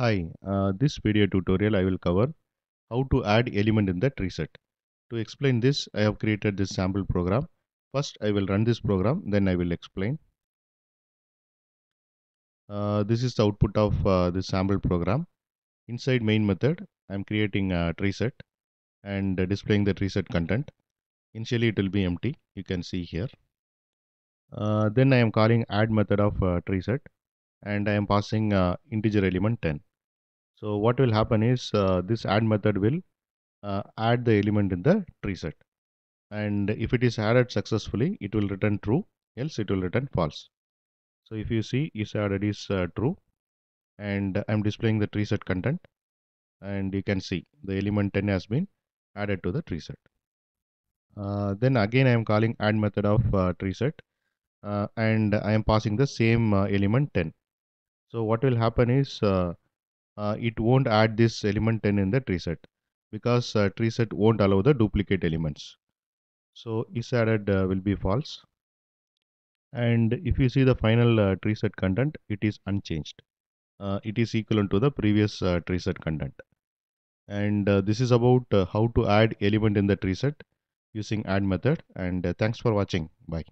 Hi, uh, this video tutorial I will cover how to add element in the tree set. To explain this, I have created this sample program. First, I will run this program, then I will explain. Uh, this is the output of uh, sample program. Inside main method, I am creating a tree set and displaying the tree set content. Initially, it will be empty. You can see here. Uh, then I am calling add method of uh, tree set and I am passing uh, integer element 10. So what will happen is uh, this add method will uh, add the element in the tree set. And if it is added successfully, it will return true, else it will return false. So if you see is added is uh, true and I'm displaying the tree set content and you can see the element 10 has been added to the tree set. Uh, then again I am calling add method of uh, tree set uh, and I am passing the same element 10. So what will happen is uh, it won't add this element 10 in the tree set because uh, tree set won't allow the duplicate elements. So is added uh, will be false. And if you see the final uh, tree set content, it is unchanged. Uh, it is equivalent to the previous uh, tree set content. And uh, this is about uh, how to add element in the tree set using add method. And uh, thanks for watching. Bye.